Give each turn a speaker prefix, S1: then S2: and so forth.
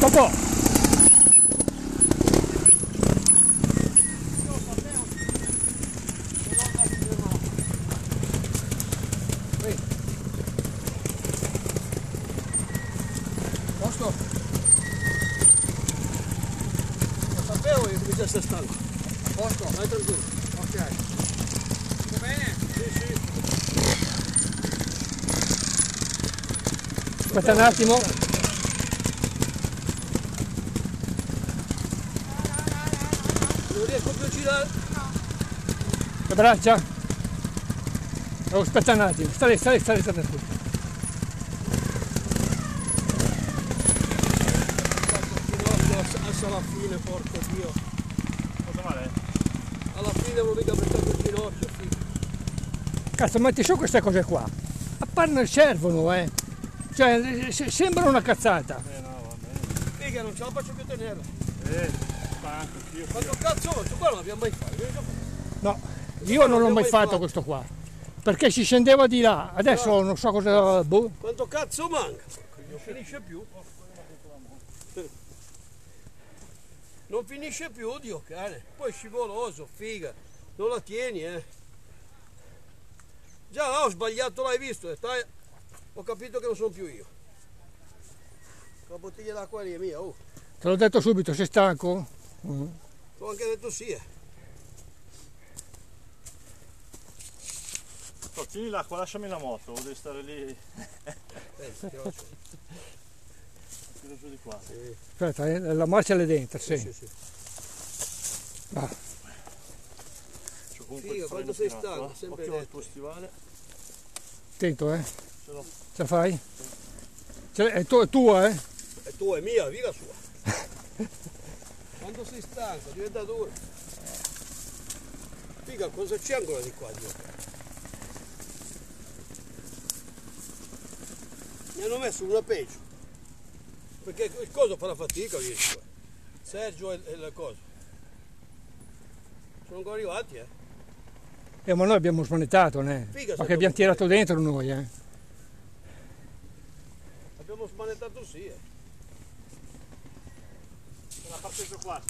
S1: Topò!
S2: Posto? Lo sapevo che cominciasse a stanco. Posto? Vai tranquillo. Ok. Va bene? Sì, sì.
S1: Aspetta un attimo.
S2: Non riesco più a girare.
S1: Le braccia? Oh, aspetta un attimo. Sta lì, sta lì, sta lì, sta lì.
S2: Ginocchio alza alla fine, porco Dio.
S3: Cosa male?
S2: Alla fine avevo mica beccato il ginocchio, figlio.
S1: Cazzo, metti su queste cose qua. A panno servono, eh. Cioè, se- sembra una cazzata.
S3: Eh no, va bene.
S2: Figa, non ce la faccio più tenere.
S3: Eh,
S2: Quanto cazzo, questo qua non l'abbiamo mai fatto.
S1: No, io non l'ho mai fatto questo qua. Perché si scendeva di là. Adesso non so cosa. Boh.
S2: Quanto cazzo manca? Non finisce più. Non finisce più, Dio cane. Poi è scivoloso, figa. Non la tieni, eh. Già là ho sbagliato, l'hai visto. stai- Ho capito che non sono più io. La bottiglia d'acqua lì è mia, oh.
S1: Te l'ho detto subito, sei stanco? Mm.
S2: Ho anche detto sì, eh.
S3: Toccini l'acqua, lasciami la moto, devi stare lì.
S2: Eh.
S3: Tiro giù di qua.
S2: Sì,
S1: Aspetta, eh, la marcia è dentro,
S2: sì,
S1: sì.
S2: sì, sì. Figa,
S3: il
S2: quando sei stanco,
S3: eh.
S2: sempre
S3: Occhio al tuo stivale.
S1: Attento, eh.
S3: Ce l'ho.
S1: Ce la fai? Ce è, tu- è tua, eh?
S2: È tua, è mia, viva sua. Quando sei stanco diventa duro. Figa, cosa c'è ancora di qua? Dio? Mi hanno messo una peggio. Perché il coso fa la fatica, vieni qua. Sergio e, la cosa. Sono ancora arrivati, eh.
S1: Eh, ma noi abbiamo smanettato, né?
S2: Figa,
S1: Ma che abbiamo tirato dentro noi, eh?
S2: Abbiamo smanettato sì, eh.
S3: La parcheggio qua.